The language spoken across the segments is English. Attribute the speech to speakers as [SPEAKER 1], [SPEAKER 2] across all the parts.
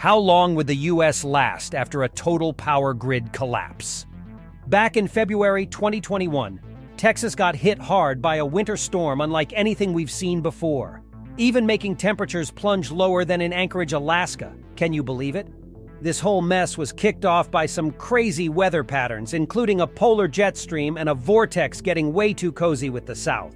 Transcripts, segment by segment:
[SPEAKER 1] How long would the US last after a total power grid collapse? Back in February 2021, Texas got hit hard by a winter storm unlike anything we've seen before, even making temperatures plunge lower than in Anchorage, Alaska. Can you believe it? This whole mess was kicked off by some crazy weather patterns, including a polar jet stream and a vortex getting way too cozy with the South.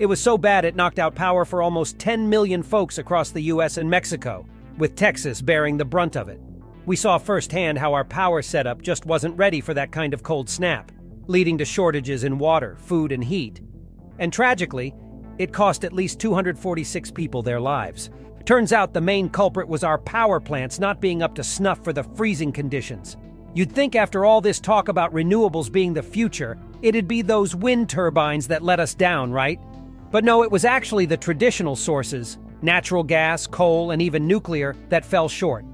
[SPEAKER 1] It was so bad it knocked out power for almost 10 million folks across the US and Mexico, with Texas bearing the brunt of it. We saw firsthand how our power setup just wasn't ready for that kind of cold snap, leading to shortages in water, food, and heat. And tragically, it cost at least 246 people their lives. Turns out the main culprit was our power plants not being up to snuff for the freezing conditions. You'd think after all this talk about renewables being the future, it'd be those wind turbines that let us down, right? But no, it was actually the traditional sources, natural gas, coal, and even nuclear, that fell short.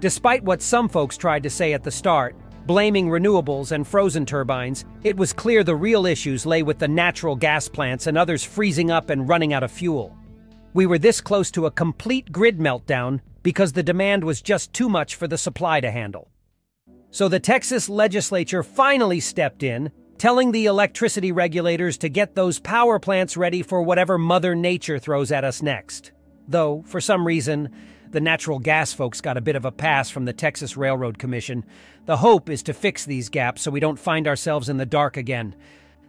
[SPEAKER 1] Despite what some folks tried to say at the start, blaming renewables and frozen turbines, it was clear the real issues lay with the natural gas plants and others freezing up and running out of fuel. We were this close to a complete grid meltdown because the demand was just too much for the supply to handle. So the Texas legislature finally stepped in, telling the electricity regulators to get those power plants ready for whatever Mother Nature throws at us next. Though, for some reason, the natural gas folks got a bit of a pass from the Texas Railroad Commission. The hope is to fix these gaps so we don't find ourselves in the dark again.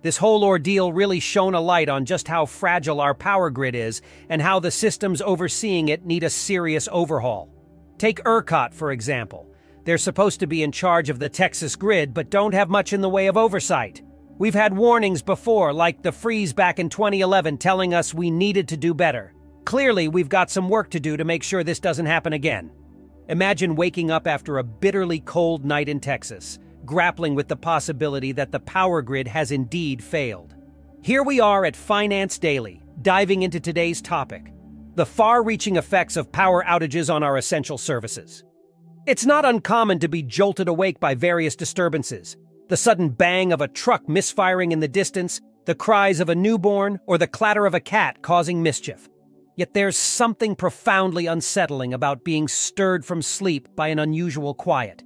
[SPEAKER 1] This whole ordeal really shone a light on just how fragile our power grid is and how the systems overseeing it need a serious overhaul. Take ERCOT, for example. They're supposed to be in charge of the Texas grid, but don't have much in the way of oversight. We've had warnings before, like the freeze back in 2011 telling us we needed to do better. Clearly, we've got some work to do to make sure this doesn't happen again. Imagine waking up after a bitterly cold night in Texas, grappling with the possibility that the power grid has indeed failed. Here we are at Finance Daily, diving into today's topic the far reaching effects of power outages on our essential services. It's not uncommon to be jolted awake by various disturbances the sudden bang of a truck misfiring in the distance, the cries of a newborn, or the clatter of a cat causing mischief. Yet there's something profoundly unsettling about being stirred from sleep by an unusual quiet.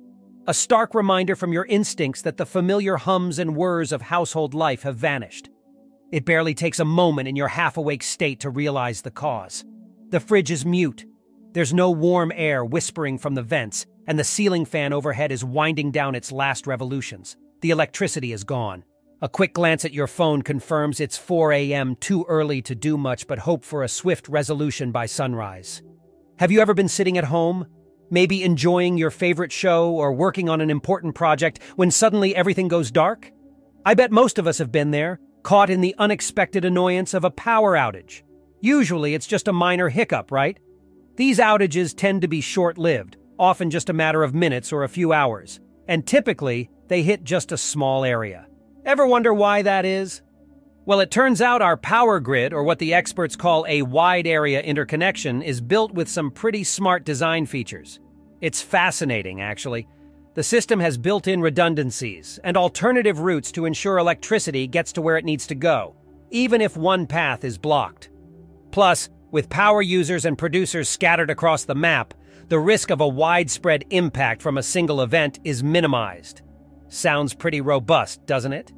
[SPEAKER 1] A stark reminder from your instincts that the familiar hums and whirs of household life have vanished. It barely takes a moment in your half awake state to realize the cause. The fridge is mute. There's no warm air whispering from the vents, and the ceiling fan overhead is winding down its last revolutions. The electricity is gone. A quick glance at your phone confirms it's 4 a.m., too early to do much but hope for a swift resolution by sunrise. Have you ever been sitting at home, maybe enjoying your favorite show or working on an important project, when suddenly everything goes dark? I bet most of us have been there, caught in the unexpected annoyance of a power outage. Usually it's just a minor hiccup, right? These outages tend to be short lived, often just a matter of minutes or a few hours, and typically they hit just a small area. Ever wonder why that is? Well, it turns out our power grid, or what the experts call a wide area interconnection, is built with some pretty smart design features. It's fascinating, actually. The system has built in redundancies and alternative routes to ensure electricity gets to where it needs to go, even if one path is blocked. Plus, with power users and producers scattered across the map, the risk of a widespread impact from a single event is minimized. Sounds pretty robust, doesn't it?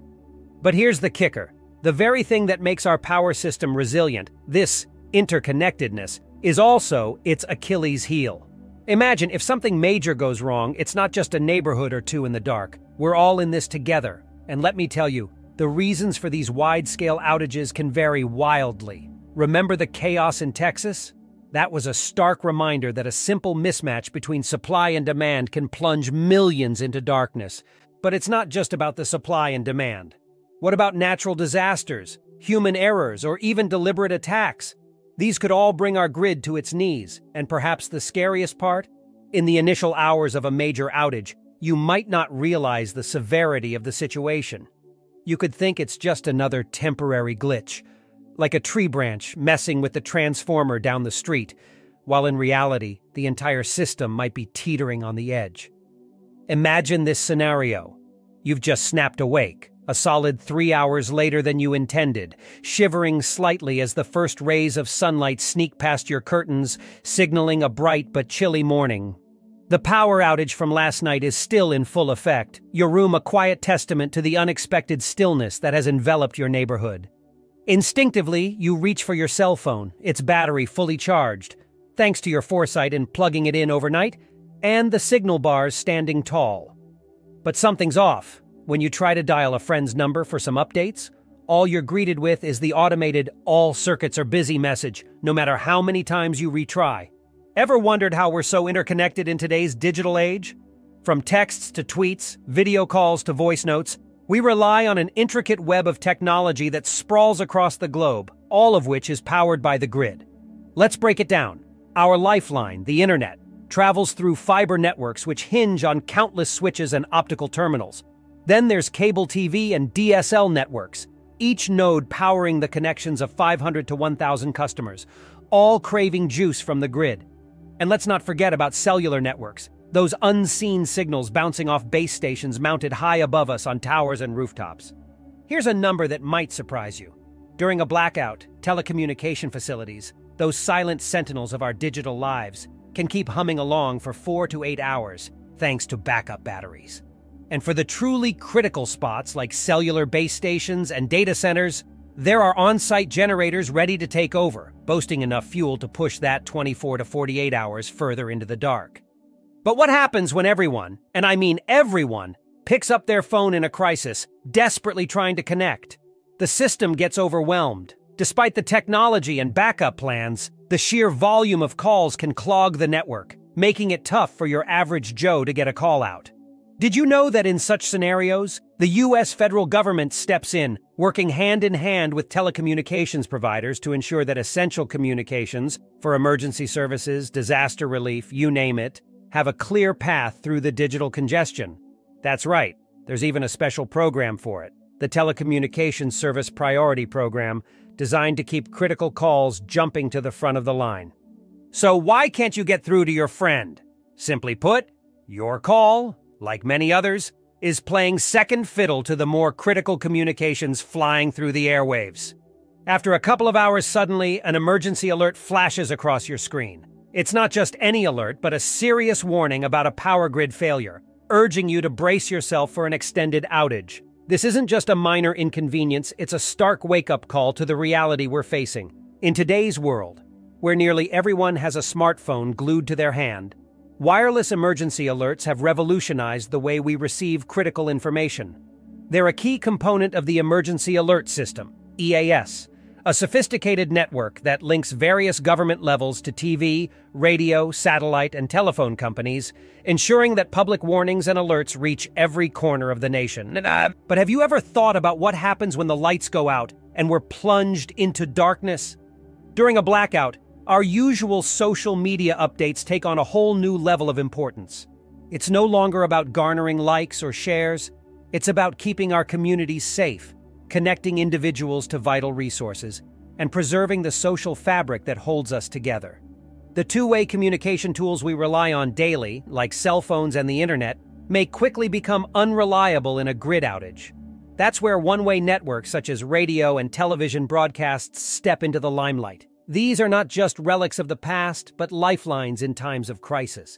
[SPEAKER 1] But here's the kicker. The very thing that makes our power system resilient, this interconnectedness, is also its Achilles heel. Imagine if something major goes wrong, it's not just a neighborhood or two in the dark. We're all in this together. And let me tell you, the reasons for these wide-scale outages can vary wildly. Remember the chaos in Texas? That was a stark reminder that a simple mismatch between supply and demand can plunge millions into darkness. But it's not just about the supply and demand. What about natural disasters, human errors, or even deliberate attacks? These could all bring our grid to its knees, and perhaps the scariest part? In the initial hours of a major outage, you might not realize the severity of the situation. You could think it's just another temporary glitch, like a tree branch messing with the transformer down the street, while in reality, the entire system might be teetering on the edge. Imagine this scenario. You've just snapped awake, a solid three hours later than you intended, shivering slightly as the first rays of sunlight sneak past your curtains, signaling a bright but chilly morning. The power outage from last night is still in full effect, your room a quiet testament to the unexpected stillness that has enveloped your neighborhood. Instinctively, you reach for your cell phone, its battery fully charged, thanks to your foresight in plugging it in overnight, and the signal bars standing tall. But something's off. When you try to dial a friend's number for some updates, all you're greeted with is the automated all circuits are busy message, no matter how many times you retry. Ever wondered how we're so interconnected in today's digital age? From texts to tweets, video calls to voice notes, we rely on an intricate web of technology that sprawls across the globe, all of which is powered by the grid. Let's break it down. Our lifeline, the internet, travels through fiber networks which hinge on countless switches and optical terminals. Then there's cable TV and DSL networks, each node powering the connections of 500 to 1,000 customers, all craving juice from the grid. And let's not forget about cellular networks, those unseen signals bouncing off base stations mounted high above us on towers and rooftops. Here's a number that might surprise you. During a blackout, telecommunication facilities, those silent sentinels of our digital lives, can keep humming along for four to eight hours, thanks to backup batteries. And for the truly critical spots like cellular base stations and data centers, there are on-site generators ready to take over, boasting enough fuel to push that 24 to 48 hours further into the dark. But what happens when everyone, and I mean everyone, picks up their phone in a crisis, desperately trying to connect? The system gets overwhelmed. Despite the technology and backup plans, the sheer volume of calls can clog the network, making it tough for your average Joe to get a call out. Did you know that in such scenarios, the U.S. federal government steps in, working hand in hand with telecommunications providers to ensure that essential communications for emergency services, disaster relief, you name it, have a clear path through the digital congestion? That's right, there's even a special program for it the Telecommunications Service Priority Program, designed to keep critical calls jumping to the front of the line. So, why can't you get through to your friend? Simply put, your call like many others, is playing second fiddle to the more critical communications flying through the airwaves. After a couple of hours, suddenly, an emergency alert flashes across your screen. It's not just any alert, but a serious warning about a power grid failure, urging you to brace yourself for an extended outage. This isn't just a minor inconvenience, it's a stark wake-up call to the reality we're facing. In today's world, where nearly everyone has a smartphone glued to their hand, Wireless emergency alerts have revolutionized the way we receive critical information. They're a key component of the Emergency Alert System, EAS, a sophisticated network that links various government levels to TV, radio, satellite, and telephone companies, ensuring that public warnings and alerts reach every corner of the nation. Uh, but have you ever thought about what happens when the lights go out and we're plunged into darkness? During a blackout, our usual social media updates take on a whole new level of importance. It's no longer about garnering likes or shares, it's about keeping our communities safe, connecting individuals to vital resources, and preserving the social fabric that holds us together. The two-way communication tools we rely on daily, like cell phones and the internet, may quickly become unreliable in a grid outage. That's where one-way networks such as radio and television broadcasts step into the limelight. These are not just relics of the past, but lifelines in times of crisis.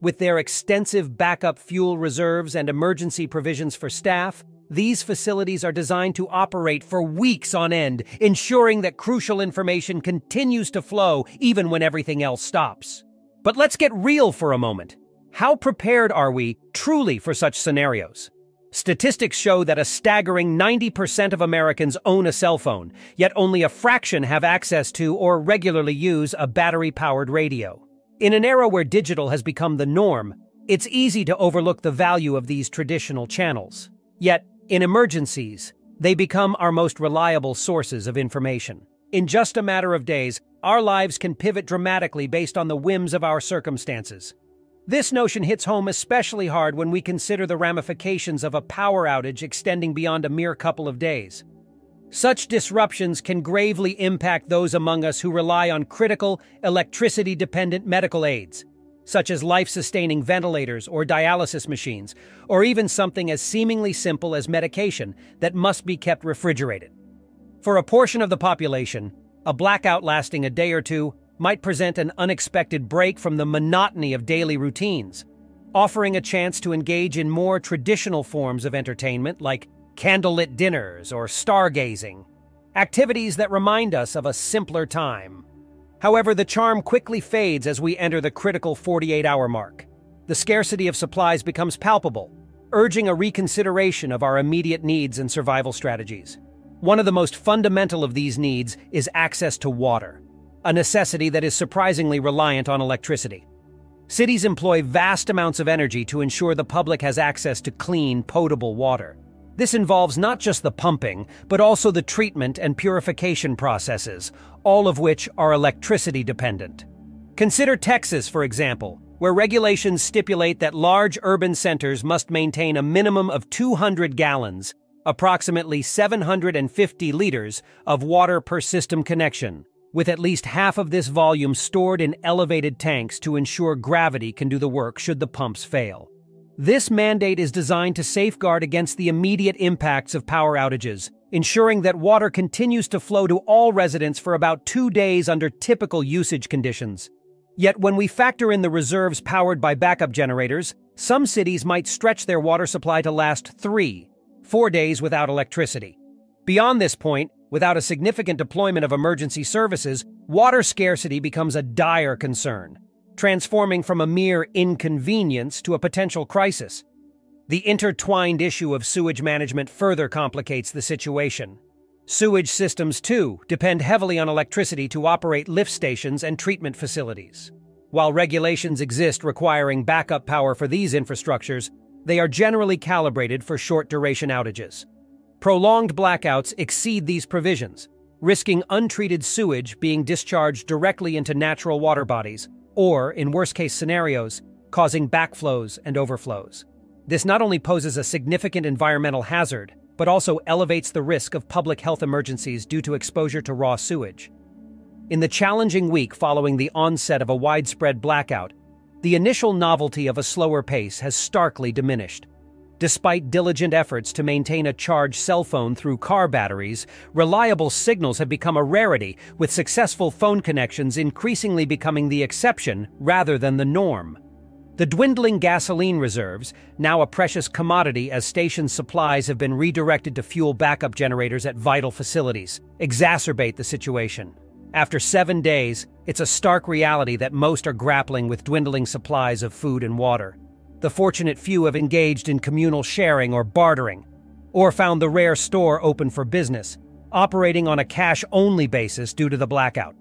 [SPEAKER 1] With their extensive backup fuel reserves and emergency provisions for staff, these facilities are designed to operate for weeks on end, ensuring that crucial information continues to flow even when everything else stops. But let's get real for a moment. How prepared are we truly for such scenarios? Statistics show that a staggering 90% of Americans own a cell phone, yet only a fraction have access to or regularly use a battery-powered radio. In an era where digital has become the norm, it's easy to overlook the value of these traditional channels. Yet, in emergencies, they become our most reliable sources of information. In just a matter of days, our lives can pivot dramatically based on the whims of our circumstances. This notion hits home especially hard when we consider the ramifications of a power outage extending beyond a mere couple of days. Such disruptions can gravely impact those among us who rely on critical, electricity-dependent medical aids, such as life-sustaining ventilators or dialysis machines, or even something as seemingly simple as medication that must be kept refrigerated. For a portion of the population, a blackout lasting a day or two might present an unexpected break from the monotony of daily routines, offering a chance to engage in more traditional forms of entertainment like candlelit dinners or stargazing, activities that remind us of a simpler time. However, the charm quickly fades as we enter the critical 48-hour mark. The scarcity of supplies becomes palpable, urging a reconsideration of our immediate needs and survival strategies. One of the most fundamental of these needs is access to water, a necessity that is surprisingly reliant on electricity. Cities employ vast amounts of energy to ensure the public has access to clean, potable water. This involves not just the pumping, but also the treatment and purification processes, all of which are electricity dependent. Consider Texas, for example, where regulations stipulate that large urban centers must maintain a minimum of 200 gallons, approximately 750 liters, of water per system connection, with at least half of this volume stored in elevated tanks to ensure gravity can do the work should the pumps fail. This mandate is designed to safeguard against the immediate impacts of power outages, ensuring that water continues to flow to all residents for about two days under typical usage conditions. Yet when we factor in the reserves powered by backup generators, some cities might stretch their water supply to last three, four days without electricity. Beyond this point, without a significant deployment of emergency services, water scarcity becomes a dire concern, transforming from a mere inconvenience to a potential crisis. The intertwined issue of sewage management further complicates the situation. Sewage systems, too, depend heavily on electricity to operate lift stations and treatment facilities. While regulations exist requiring backup power for these infrastructures, they are generally calibrated for short-duration outages. Prolonged blackouts exceed these provisions, risking untreated sewage being discharged directly into natural water bodies, or, in worst-case scenarios, causing backflows and overflows. This not only poses a significant environmental hazard, but also elevates the risk of public health emergencies due to exposure to raw sewage. In the challenging week following the onset of a widespread blackout, the initial novelty of a slower pace has starkly diminished. Despite diligent efforts to maintain a charged cell phone through car batteries, reliable signals have become a rarity, with successful phone connections increasingly becoming the exception rather than the norm. The dwindling gasoline reserves, now a precious commodity as station supplies have been redirected to fuel backup generators at vital facilities, exacerbate the situation. After seven days, it's a stark reality that most are grappling with dwindling supplies of food and water. The fortunate few have engaged in communal sharing or bartering, or found the rare store open for business, operating on a cash-only basis due to the blackout.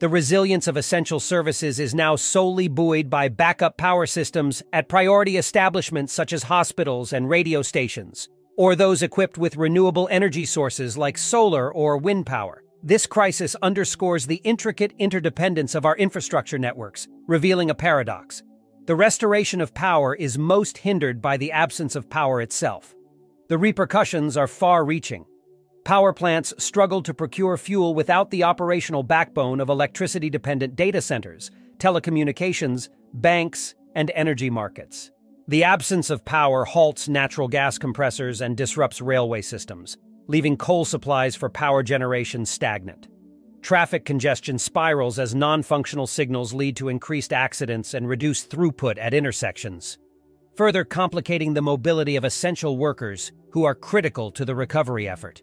[SPEAKER 1] The resilience of essential services is now solely buoyed by backup power systems at priority establishments such as hospitals and radio stations, or those equipped with renewable energy sources like solar or wind power. This crisis underscores the intricate interdependence of our infrastructure networks, revealing a paradox. The restoration of power is most hindered by the absence of power itself. The repercussions are far-reaching. Power plants struggle to procure fuel without the operational backbone of electricity-dependent data centers, telecommunications, banks, and energy markets. The absence of power halts natural gas compressors and disrupts railway systems, leaving coal supplies for power generation stagnant. Traffic congestion spirals as non-functional signals lead to increased accidents and reduced throughput at intersections, further complicating the mobility of essential workers who are critical to the recovery effort.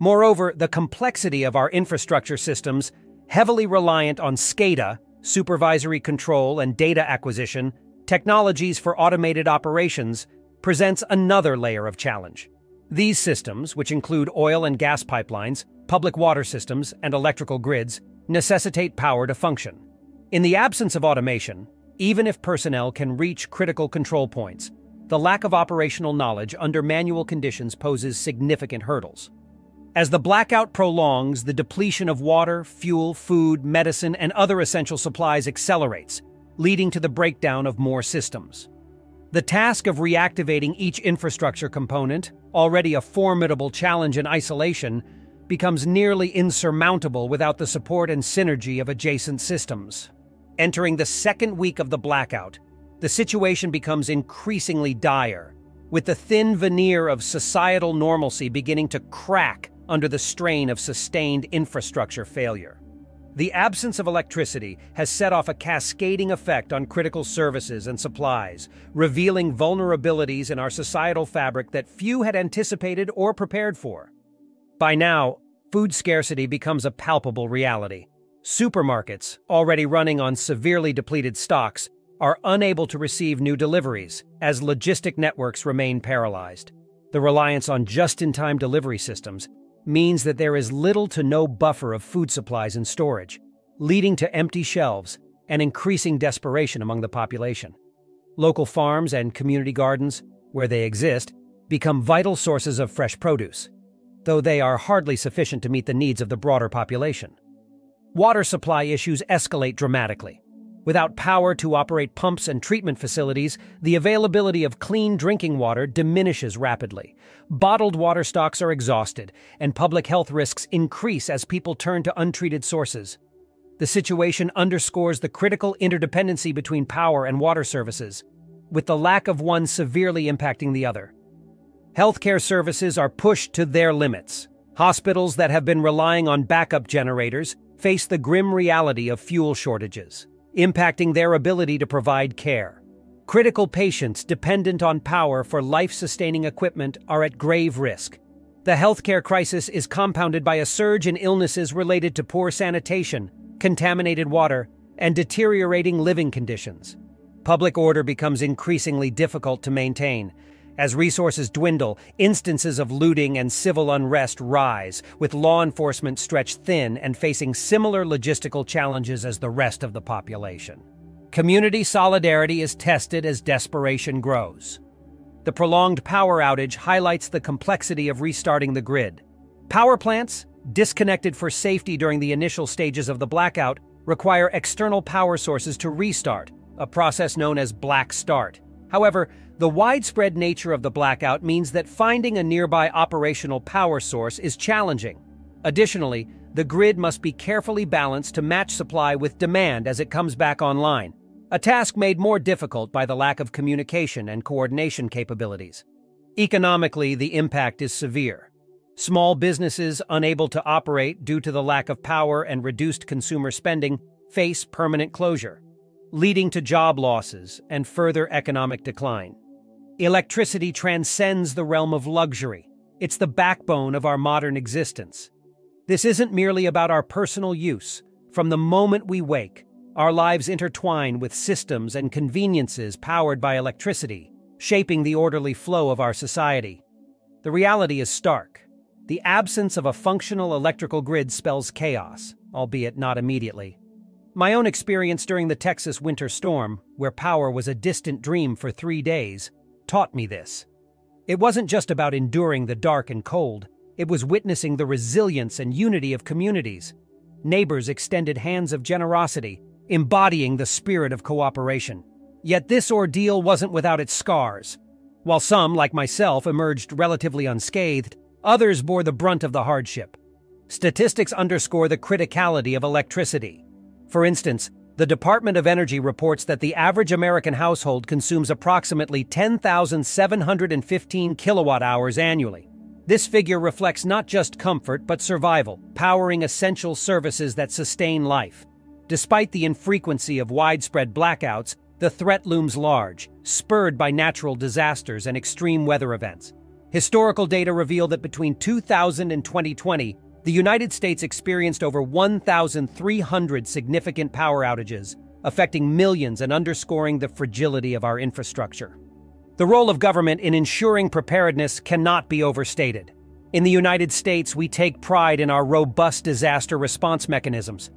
[SPEAKER 1] Moreover, the complexity of our infrastructure systems, heavily reliant on SCADA, supervisory control and data acquisition, technologies for automated operations, presents another layer of challenge. These systems, which include oil and gas pipelines, public water systems, and electrical grids, necessitate power to function. In the absence of automation, even if personnel can reach critical control points, the lack of operational knowledge under manual conditions poses significant hurdles. As the blackout prolongs, the depletion of water, fuel, food, medicine, and other essential supplies accelerates, leading to the breakdown of more systems. The task of reactivating each infrastructure component, already a formidable challenge in isolation, becomes nearly insurmountable without the support and synergy of adjacent systems. Entering the second week of the blackout, the situation becomes increasingly dire, with the thin veneer of societal normalcy beginning to crack under the strain of sustained infrastructure failure. The absence of electricity has set off a cascading effect on critical services and supplies, revealing vulnerabilities in our societal fabric that few had anticipated or prepared for. By now, food scarcity becomes a palpable reality. Supermarkets, already running on severely depleted stocks, are unable to receive new deliveries as logistic networks remain paralyzed. The reliance on just-in-time delivery systems means that there is little to no buffer of food supplies and storage, leading to empty shelves and increasing desperation among the population. Local farms and community gardens, where they exist, become vital sources of fresh produce, though they are hardly sufficient to meet the needs of the broader population. Water supply issues escalate dramatically. Without power to operate pumps and treatment facilities, the availability of clean drinking water diminishes rapidly. Bottled water stocks are exhausted, and public health risks increase as people turn to untreated sources. The situation underscores the critical interdependency between power and water services, with the lack of one severely impacting the other. Healthcare services are pushed to their limits. Hospitals that have been relying on backup generators face the grim reality of fuel shortages, impacting their ability to provide care. Critical patients dependent on power for life-sustaining equipment are at grave risk. The healthcare crisis is compounded by a surge in illnesses related to poor sanitation, contaminated water, and deteriorating living conditions. Public order becomes increasingly difficult to maintain, as resources dwindle, instances of looting and civil unrest rise, with law enforcement stretched thin and facing similar logistical challenges as the rest of the population. Community solidarity is tested as desperation grows. The prolonged power outage highlights the complexity of restarting the grid. Power plants, disconnected for safety during the initial stages of the blackout, require external power sources to restart, a process known as black start. However, the widespread nature of the blackout means that finding a nearby operational power source is challenging. Additionally, the grid must be carefully balanced to match supply with demand as it comes back online, a task made more difficult by the lack of communication and coordination capabilities. Economically, the impact is severe. Small businesses unable to operate due to the lack of power and reduced consumer spending face permanent closure leading to job losses and further economic decline. Electricity transcends the realm of luxury. It's the backbone of our modern existence. This isn't merely about our personal use. From the moment we wake, our lives intertwine with systems and conveniences powered by electricity, shaping the orderly flow of our society. The reality is stark. The absence of a functional electrical grid spells chaos, albeit not immediately. My own experience during the Texas winter storm, where power was a distant dream for three days, taught me this. It wasn't just about enduring the dark and cold, it was witnessing the resilience and unity of communities. Neighbors extended hands of generosity, embodying the spirit of cooperation. Yet this ordeal wasn't without its scars. While some, like myself, emerged relatively unscathed, others bore the brunt of the hardship. Statistics underscore the criticality of electricity. For instance, the Department of Energy reports that the average American household consumes approximately 10,715 kilowatt hours annually. This figure reflects not just comfort, but survival, powering essential services that sustain life. Despite the infrequency of widespread blackouts, the threat looms large, spurred by natural disasters and extreme weather events. Historical data reveal that between 2000 and 2020, the United States experienced over 1,300 significant power outages, affecting millions and underscoring the fragility of our infrastructure. The role of government in ensuring preparedness cannot be overstated. In the United States, we take pride in our robust disaster response mechanisms.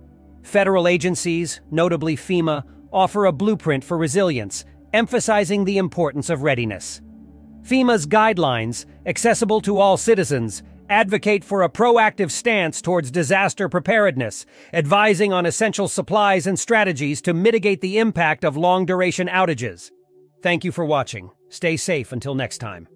[SPEAKER 1] Federal agencies, notably FEMA, offer a blueprint for resilience, emphasizing the importance of readiness. FEMA's guidelines, accessible to all citizens, advocate for a proactive stance towards disaster preparedness, advising on essential supplies and strategies to mitigate the impact of long-duration outages. Thank you for watching. Stay safe until next time.